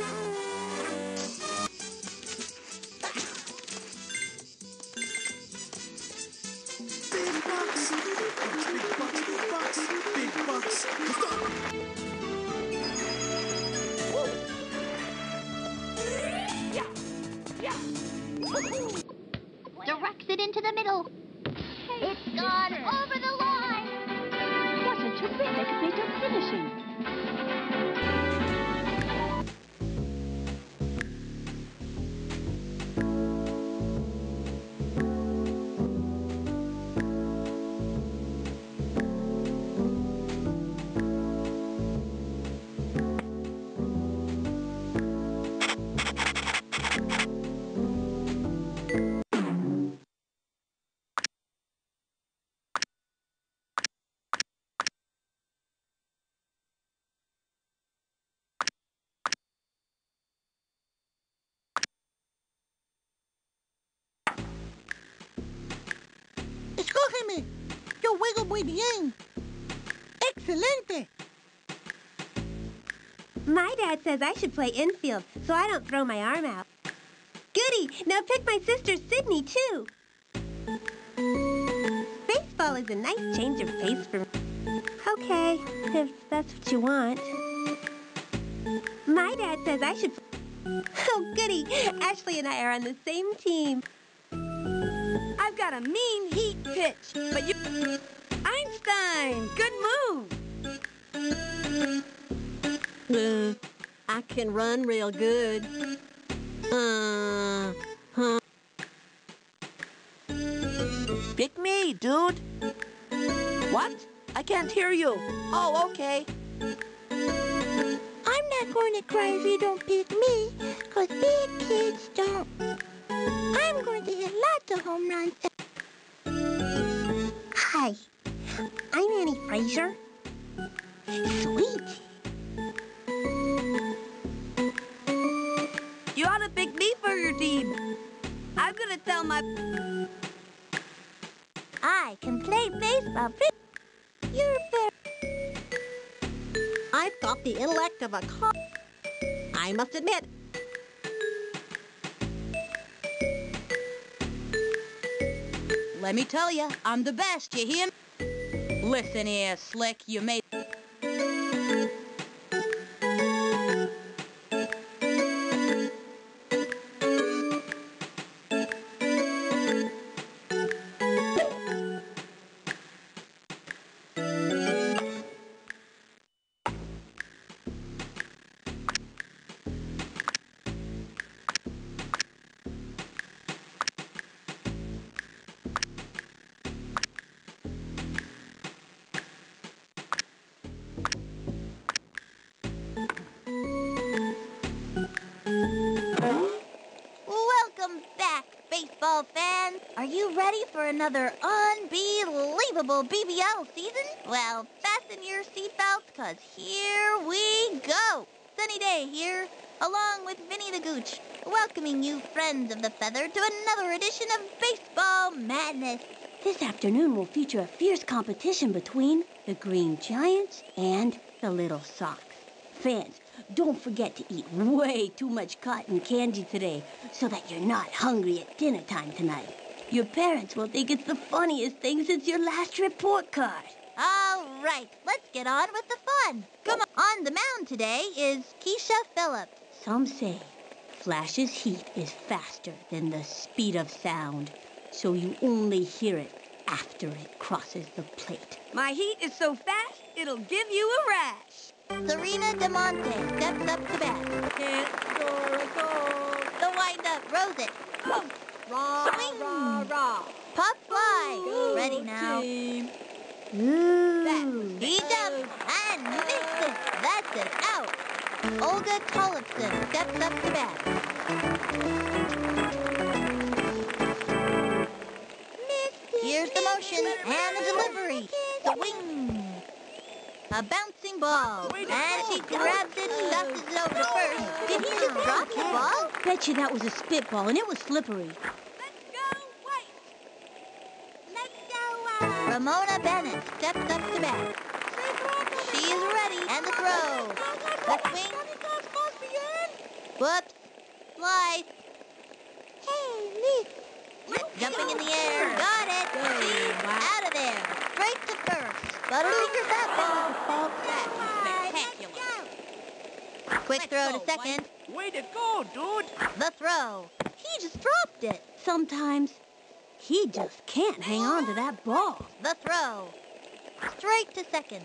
Woo! Escógeme. Yo juego muy bien. Excelente. My dad says I should play infield so I don't throw my arm out. Goody! Now pick my sister Sidney, too. Baseball is a nice change of pace for me. Okay, if that's what you want. My dad says I should. Oh, goody! Ashley and I are on the same team. I've got a mean heat pitch, but you... Einstein, good move. Uh, I can run real good. Uh, huh. Pick me, dude. What? I can't hear you. Oh, okay. I'm not going to cry if you don't pick me, because big kids don't. I'm going to hit lots of home runs. Hi, I'm Annie Frazier. Sweet. You ought to pick me for your team. I'm gonna tell my... I can play baseball. You're very... I've got the intellect of a car. I must admit. Let me tell you, I'm the best, you hear me? Listen here, Slick, you made... you ready for another unbelievable BBL season? Well, fasten your seatbelts, because here we go. Sunny day here, along with Vinnie the Gooch, welcoming you, friends of the feather, to another edition of Baseball Madness. This afternoon will feature a fierce competition between the Green Giants and the Little Sox. Fans, don't forget to eat way too much cotton candy today so that you're not hungry at dinner time tonight. Your parents will think it's the funniest thing since your last report card. All right, let's get on with the fun. Come on. On the mound today is Kiesha Phillips. Some say Flash's heat is faster than the speed of sound, so you only hear it after it crosses the plate. My heat is so fast, it'll give you a rash. Serena DeMonte steps up to bat. Can't score a goal. The windup, rose it. Oh. Rah, Swing. rah, rah. Pop fly. Go Ready now. team. Ooh. Jumped and missed it. That's an out. Olga Tollefson steps up to bat. Here's the motion and the delivery. The wing. A bouncing ball. And she grabs it and tosses it over to first. Did he just drop the ball? Bet you that was a spitball and it was slippery. Let's go, White. Ramona Bennett steps up to bat. She is ready. And the throw. The swing. Whoops. Slice. Hey, Miss. Jumping in the air. Got it. She's out of there. Straight to first. Butterfingers that ball. Spectacular. Quick throw to second. Way to go, dude. The throw. He just dropped it. Sometimes he just can't hang on to that ball. The throw. Straight to second.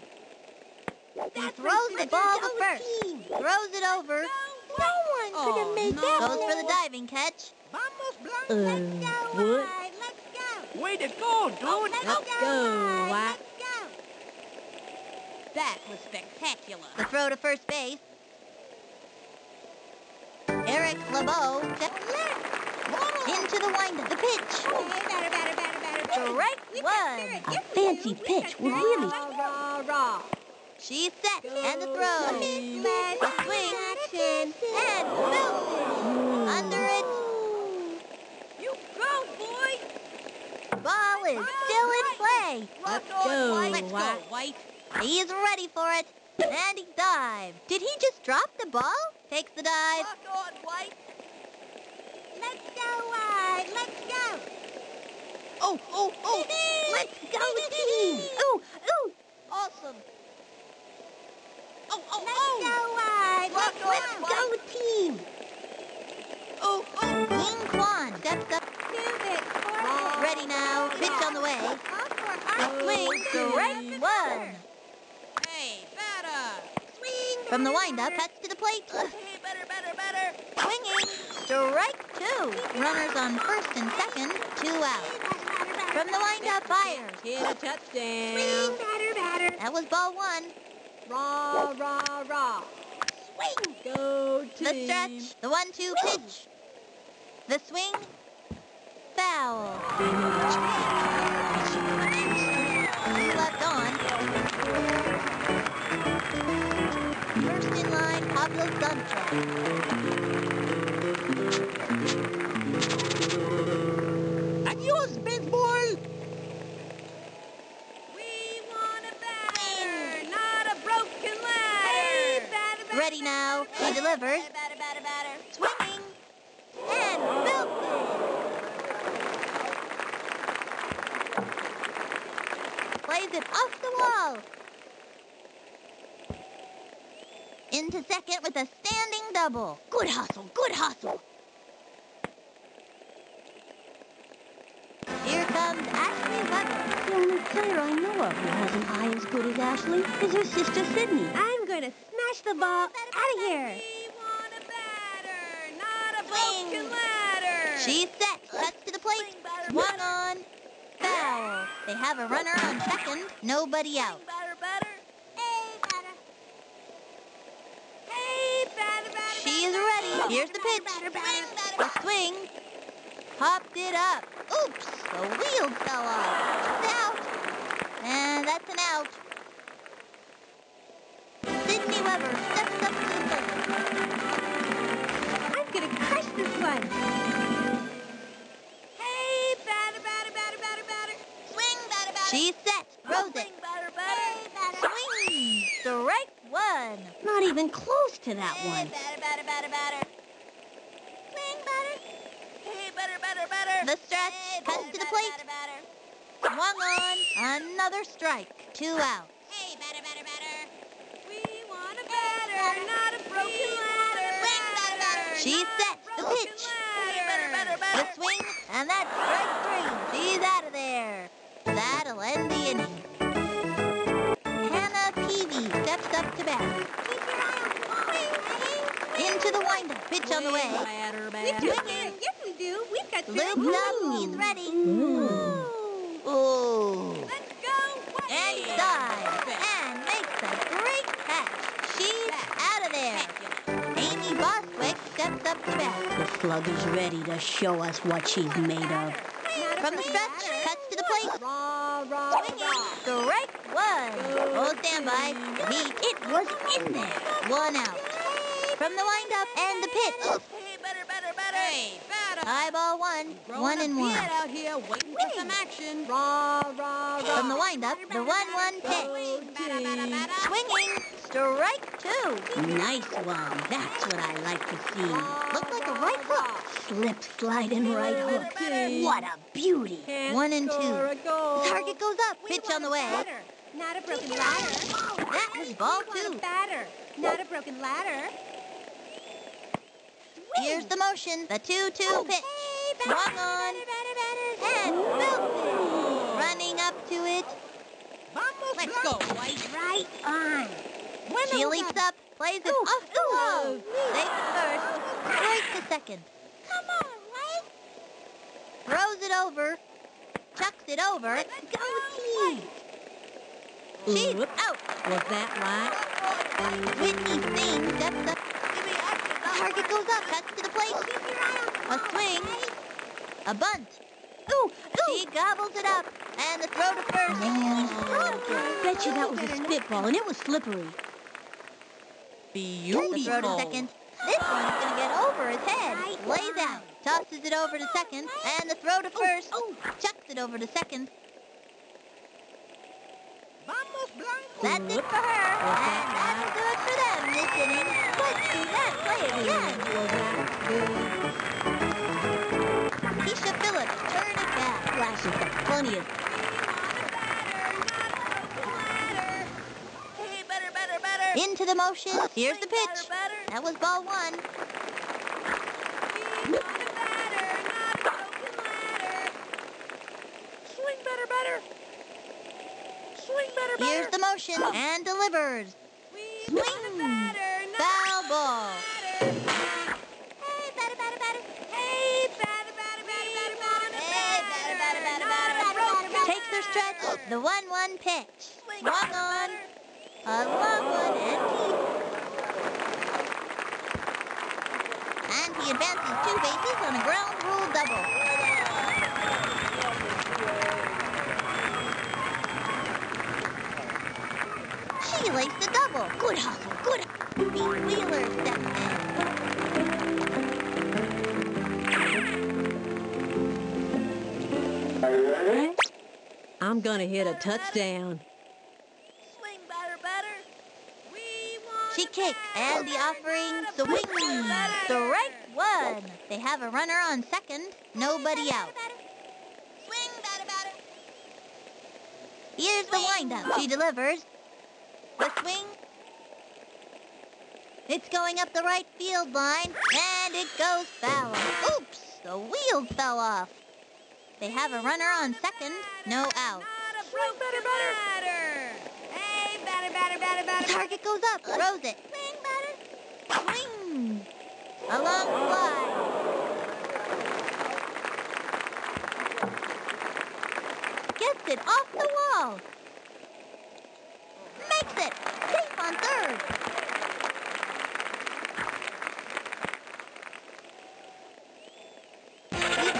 He throws the ball to first. Throws it over. No one could have Oh, made no. that Goes for the diving catch. Vamos, Blanca. Uh, what? Wide. Let's go. Way to go, dude. Let's go, White. That was spectacular. The throw to first base. Eric LeBeau steps into the wind of The pitch. Strike one. A fancy pitch would really Rah, rah. She's set. And the throw. The swing. And boom. Under it. You go, boy. Ball is still in play. Let's go, Let's go, White. White. He's ready for it. And he dives. Did he just drop the ball? Takes the dive. Rock. Let's go. Let's go. Oh, oh, oh. Let's go, team. Ooh, ooh! Awesome. Oh, oh, oh. White. Rock on, Let's go, team. Oh, oh. Ying Quan steps up. Ready now. Pitch on the way. Swing. Strike one. Hey, batter. From the windup, cuts to the plate. Hey, better, better, better. Swinging. Strike two. Runners on first and second. Two out. From the windup, fires. Hit a touchdown. That was ball one. Rah, rah, rah. Swing. Go team. The stretch. The one-two pitch. The swing. Foul. Two left on. First in line, Pablo Sanchez. Ladder. Ready now. He delivers. Swinging. And built. Plays it off the wall. Into second with a standing double. Good hustle, good hustle. Here comes Ashley Webber. The only player I know of who has an eye as good as Ashley is her sister Sidney. I'm gonna smash the ball out of here. We want a batter, not a broken ladder. She's set. Cuts to the plate. Swung on. Foul. They have a runner on second. Nobody out. Batter, batter. Hey, batter, batter. She is ready. Here's the pitch. The swing. Popped it up. Oops. The wheel fell off. It's out. And that's an out. Sidney Webber steps up to the plate. I'm gonna crush this one. Hey, batter, batter, batter, batter, batter. Swing, batter, batter. She's set. Throws oh, it. Batter, batter. Swing. Strike one. Not even close to that one. batter, batter, batter, batter. Swing, batter. Hey, better, better, better. The stretch. Cuts to the plate. Swung on. Another strike. Two out. Hey, batter, batter, batter. We want a batter, not a broken ladder. She's set. The pitch. Better, better, The better. swing. And that's strike three. She's out of there. That'll end the inning. Hannah Peavy steps up to bat. Into the windup. Pitch on the way. Batter, We batter. do. Yes, we do. We've got Looped up. He's ready. Ooh. Let's go. And he bat. The slug is ready to show us what she's made of. From the stretch, cuts to the plate. Rah, rah. Strike one. Hold standby. Heat. It was in there. One out. From the windup and the pitch. Hey, better, better, better. Hey, batter. High ball one. One and one. Out here waiting for some action. Rah, rah, rah. From the windup, the one-one pitch. Swinging. Strike two. Nice one. That's what I like to see. Looks like a right hook. Slip, slide, and right hook. What a beauty. One and two. Target goes up. Pitch on the way. Not a broken ladder. That was ball two. batter. Not a broken ladder. Here's the motion. The 2-2 pitch. Swung on. And filthy. Running up to it. Let's go. Right on. She leaps up. Plays it off the wall. Safe first. Strike to second. Come on, White. Throws it over. Chucks it over. Go team. She's out. Was that right? Whitney Singh steps up. Target goes up. Cuts to the plate. A swing. A bunt. Ooh, She gobbles it up. And the throw to first. Man. Bet you that was a spitball, and it was slippery. The throw to second. This one's going to get over his head. Lays out. Tosses it over to second. And the throw to first. Chucks it over to second. That's it for her. And that'll do it for them this inning. Let's see that play again. Kiesha Phillips, turn it back. Flashes the funniest. The motion. Here's the pitch. That was ball one. Swing better, better. Swing better, better. Here's the motion. And delivers. Swing. Foul ball. Hey, batter, batter, batter. Hey, batter, batter, batter, batter, batter, Hey, batter, batter, batter, batter, batter. Takes her stretch. The 1-1 pitch. Swung on. One and deep. And he advances two bases on a ground rule double. She laced the double. Good hustle, good. Pete Wheeler steps in. I'm gonna hit a touchdown. Swing, batter, batter. We want She kicked, and the offering swings. Strike one. They have a runner on second, nobody out. Swing. Here's the windup. She delivers. The swing. It's going up the right field line, and it goes foul. Oops, the wheel fell off. They have a runner on second, no out. Not a broken batter, batter. Hey, batter, batter, batter, The batter. target goes up, throws it. Swing, A long fly. Gets it off the wall. Makes it. Safe on third.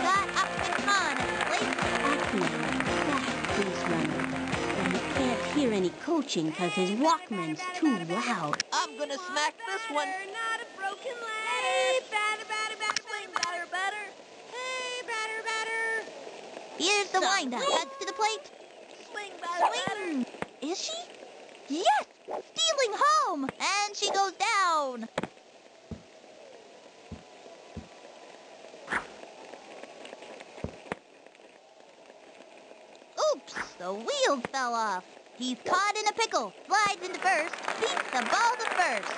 Got Achmed Khan at the plate. Aquaman, fast runner. And he can't hear any coaching because his Walkman's too loud. I'm gonna smack this one. Not a broken ladder. Hey, batter, batter, batter. Swing, batter, batter. Hey, batter, batter. Here's the windup. Cuts to the plate. Swing, batter, batter. Is she? Yes! Stealing home! And she goes down. Oops! The wheel fell off. He's caught in a pickle. Slides into first. Beats the ball to first.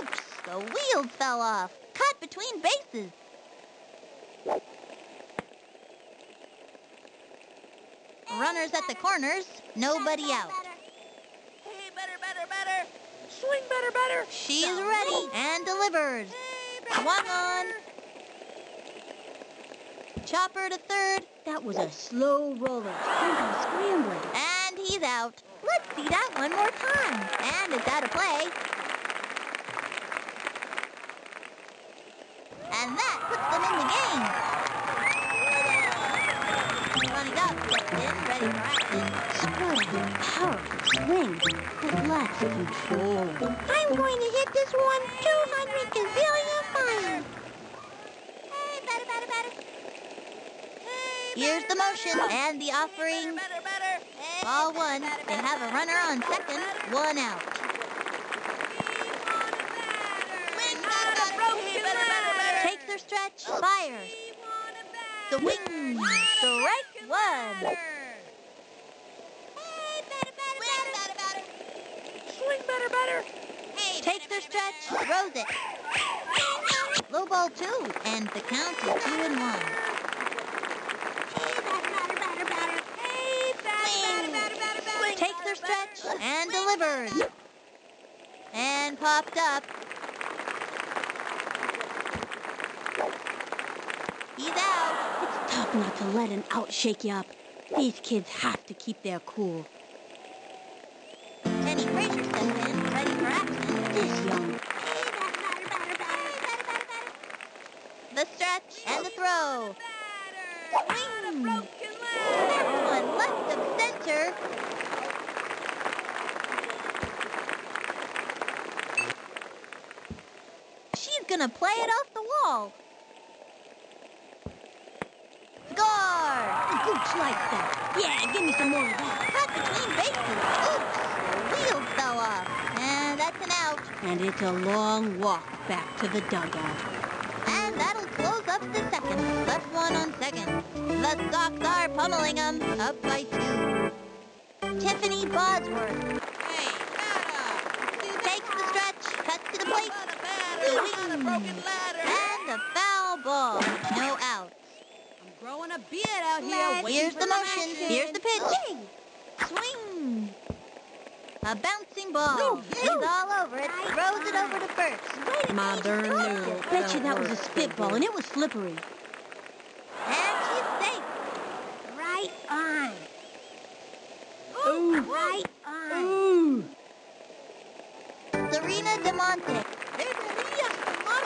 Oops! The wheels fell off. Caught between bases. Runners at the corners. Nobody out. Hey, batter, batter, batter. Swing better, better. She's ready and delivers. Swung on. Chopper to third, That was a slow roller. Scrambling, scrambling. and he's out. Let's see that one more time. And it's out of play. And that puts them in the game. Running up, gets in, ready for action. Spread, powerful swing. But lacks control. I'm going to hit this one 200 gazillion miles. Hey, batter, batter, batter. Hey, Here's the motion and the offering. batter, batter. Hey, Ball one. They have a runner on second. One out. Takes their stretch. Fires. The wing. Strike one. Swing better, better. Take their stretch. Throws it. Low ball two. And the count is two and one. Takes their stretch and delivered. And popped up. He's out. It's tough not to let an out shake you up. These kids have to keep their cool. Tenny Frazier steps in, ready for action. This young The stretch and the throw. Swing. Next one left of center. Gonna play it off the wall. Score! gooch like that. Yeah, give me some more of that. Cut between bases. Oops! Wheels fell off. And that's an out. And it's a long walk back to the dugout. And that'll close up the second. Left one on second. The Sox are pummeling them. Up by two. Tiffany Bosworth. Takes the stretch. Cuts to the plate. Swing. And a foul ball. No out. I'm growing a beard out here. Here's the motion. action. Here's the pitch. Swing. A bouncing ball. He's all over it. Throws it over to first. Mother knew. Bet you that was a spitball and it was slippery. And she's safe. Right on. Ooh. Right on. Ooh. Serena DeMonte.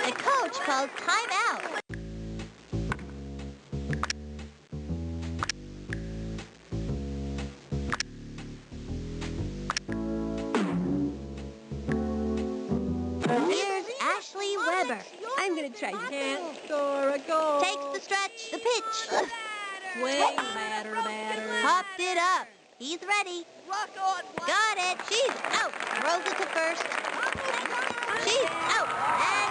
The coach calls timeout. Here's Ashley Webber. I'm gonna try Can't score a goal. Takes the stretch, the pitch. Swing, batter, batter. Popped it up. He's ready. Rock on. Got it. She's out. Throws it to first. She's out.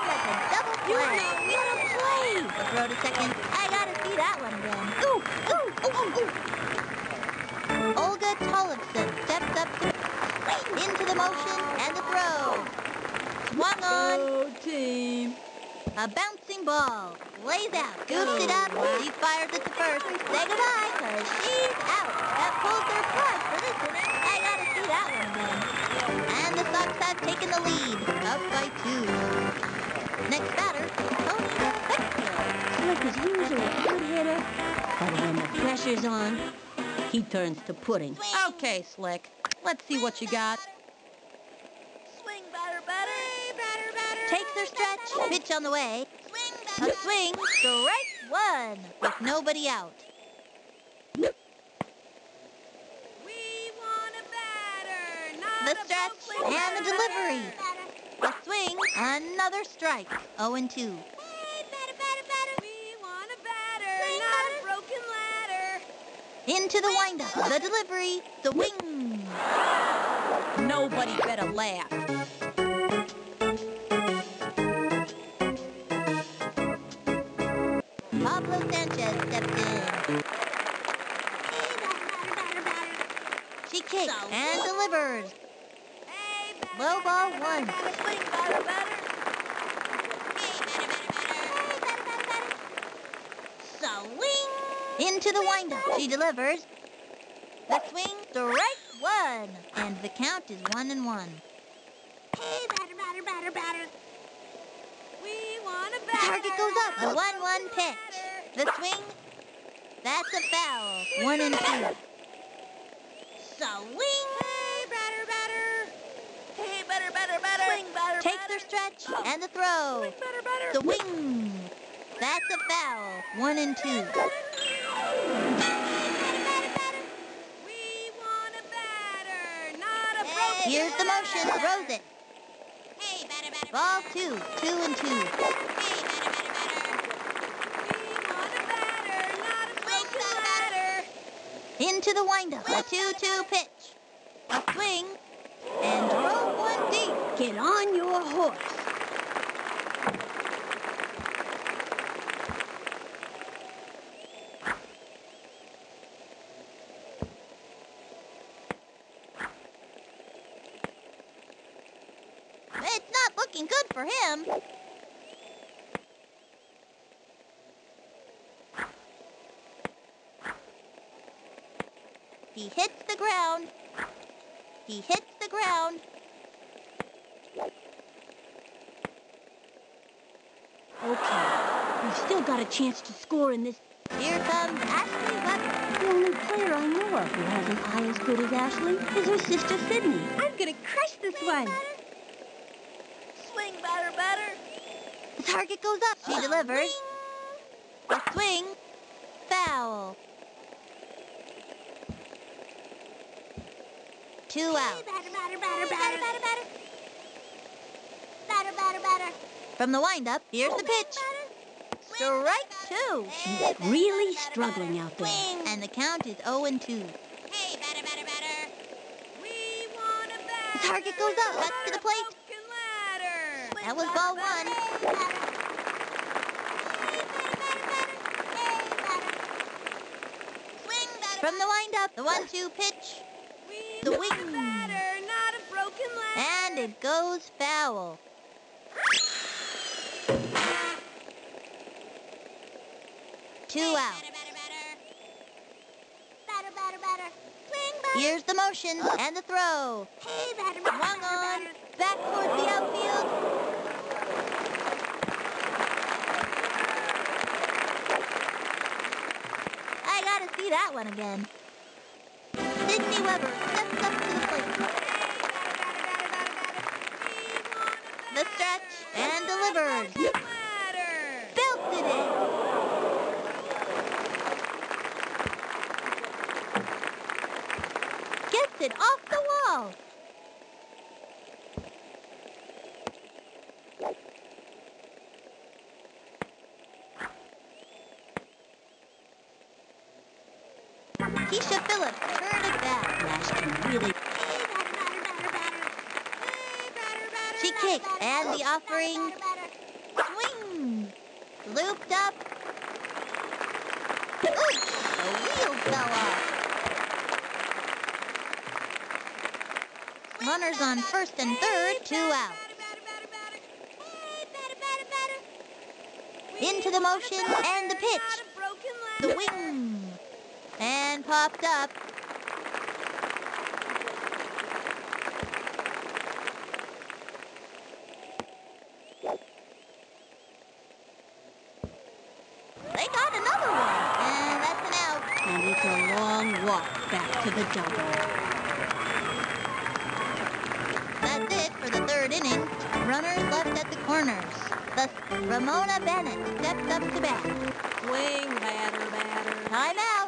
And that's a double play. play. The throw to second. I gotta see that one again. Ooh, ooh, ooh, ooh, ooh. Olga Tollefson steps up to into the motion and the throw. Swung on. Go team. A bouncing ball. Lays out. Scoops it up. She fires it to first. Say goodbye, cause she's out. That pulls their plug for this inning. I gotta see that one again. And the Sox have taken the lead. Up by two. But when the pressure's on, he turns to pudding. Okay, Slick. Let's see what you got. Swing batter, batter. Batter, batter. Takes their stretch. Pitch on the way. A swing. Strike one. With nobody out. We want a batter, not The stretch and the delivery. A swing. Another strike. 0 and 2. We want a batter, not a broken ladder. Into the windup. The delivery. The wing. Nobody better laugh. Pablo Sanchez stepped in. She kicks and delivers. Low ball one. batter, swing batter, batter. Swing. Into the windup. She delivers. The swing. the right one. And the count is one and one. Hey, batter, batter, batter, batter. We want a batter. The batter. target goes up. The one-one pitch. The swing. That's a foul. One and two. Swing. Hey, batter, batter. Hey, batter, batter, batter. Swing batter, Takes their stretch oh. and the throw. Swing batter, batter. The wing. That's a foul. One and two. Here's the motion. Throws it. Hey, batter, batter. Ball two. Two and two. Hey, batter, batter, batter. We want a batter, not a broken ladder. Into the windup. A 2-2 pitch. A swing. And drove one deep. Get on your horse. It's not looking good for him. He hits the ground. He hits the ground. Okay. We've still got a chance to score in this. Here comes Ashley Webber. The only player I know of who has an eye as good as Ashley is her sister Sidney. I'm gonna crush this one. Swing, batter, batter. The target goes up. She delivers. A swing. Foul. Two out. Batter, batter, batter, batter, batter, batter. Batter, batter, batter. From the windup, here's the pitch. Strike two. She's really struggling out there. And the count is 0 and 2. Hey, batter, batter, batter. We want a batter. The target goes up. That's to the plate. That was ball one. From the windup, the one-two pitch, We The wing. batter, not a broken ladder. and it goes foul. Two out. Batter, batter, batter. Here's the motion and the throw. Hey, batter, batter, Swung on, back towards the outfield. I gotta see that one again. Sidney Webber steps up to the plate. The stretch and delivers. Ladder. Belted it. Gets it off the wall. Kiesha Phillips turned it back. Lash can really. Hey, batter, batter, batter, batter. Hey, batter, batter, She batter, kicked, batter, batter. swing. Looped up. Oops, the wheel fell off. Runners on first and third, two out. Into the motion and the pitch. The wing. And popped up. Left at the corners. Thus, Ramona Bennett steps up to bat. Swing, batter, batter. Time out.